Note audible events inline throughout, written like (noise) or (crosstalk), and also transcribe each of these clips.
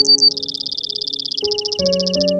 thank you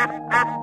Ha ha ha!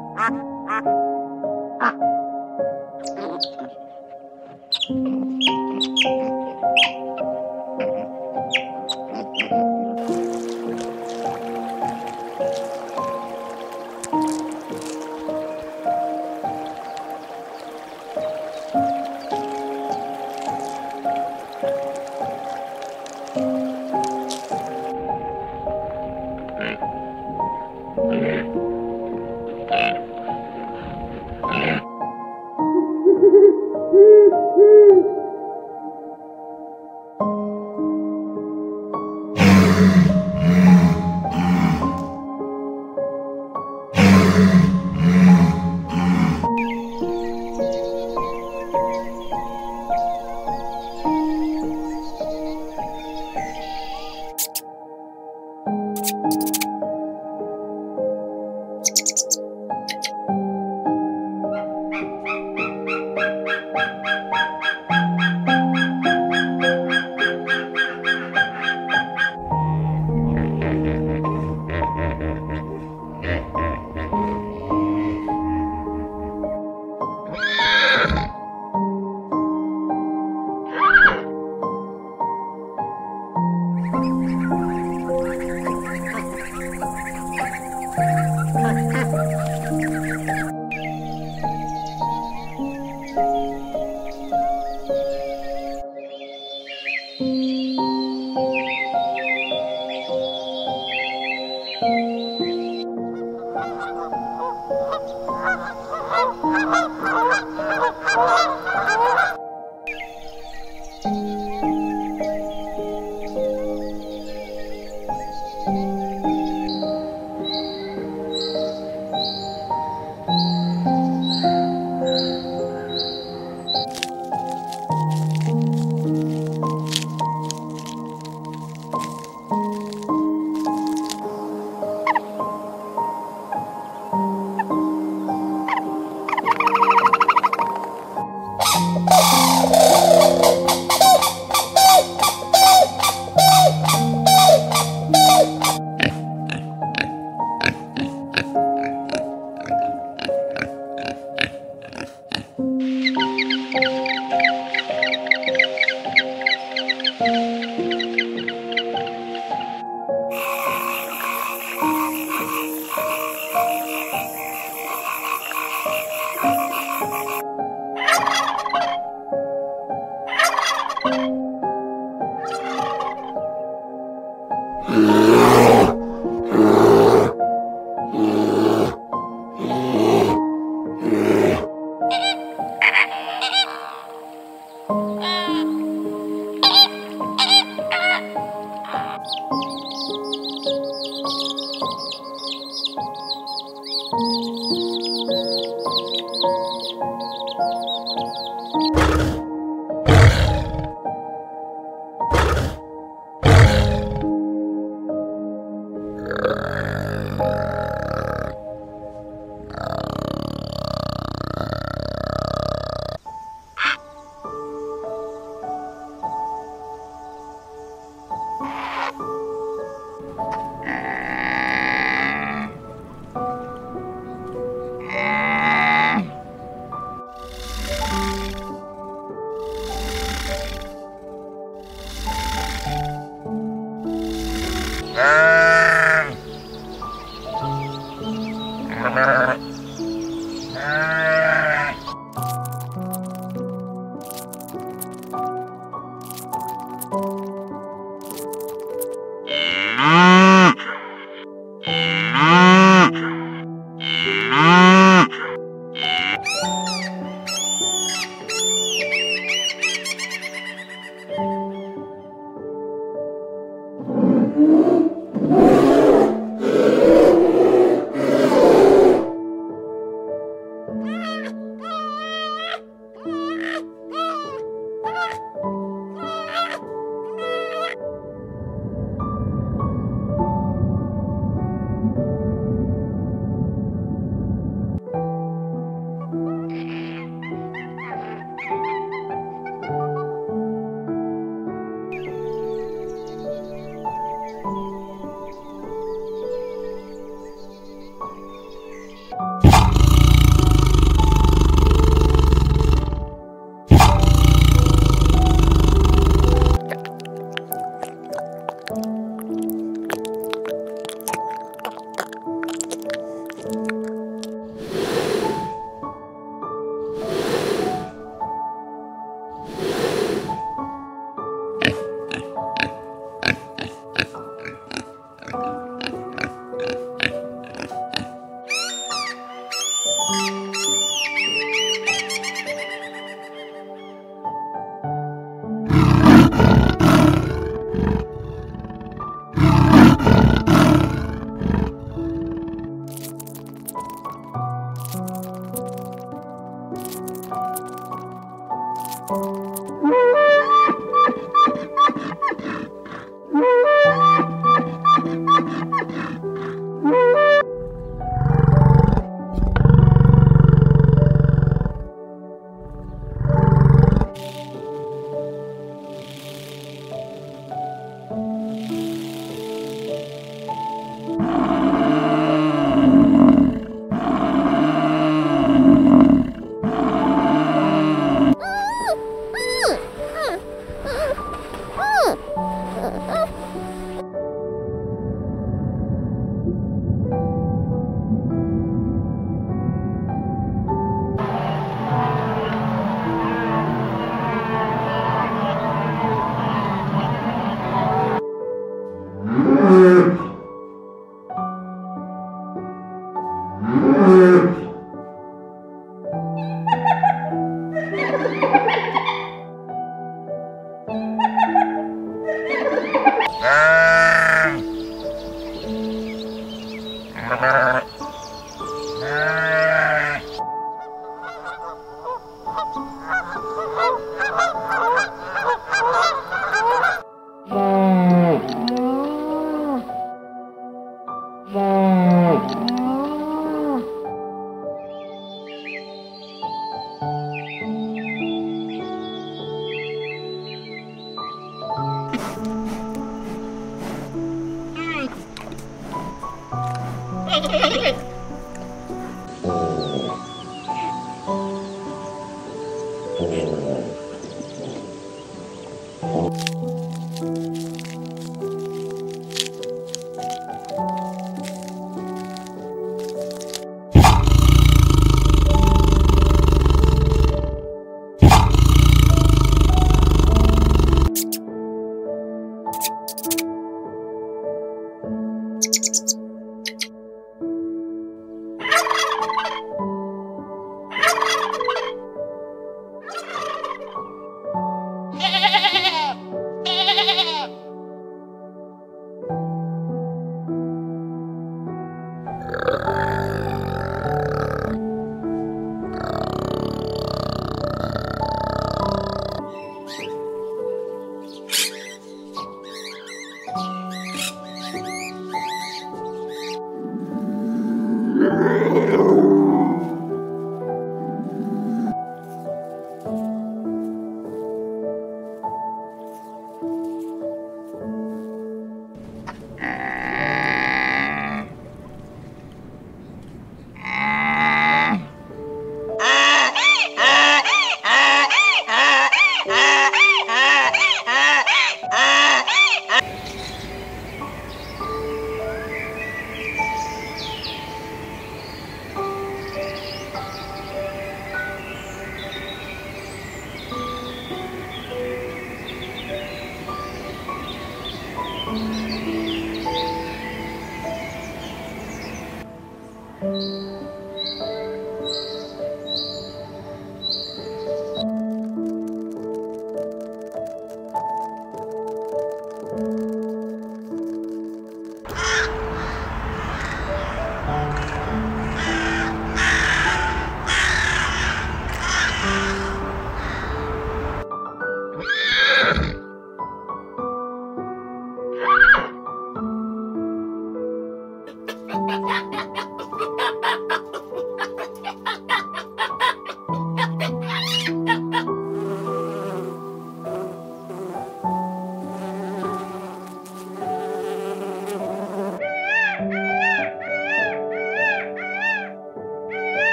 Okay. (laughs)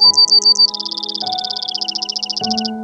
thank you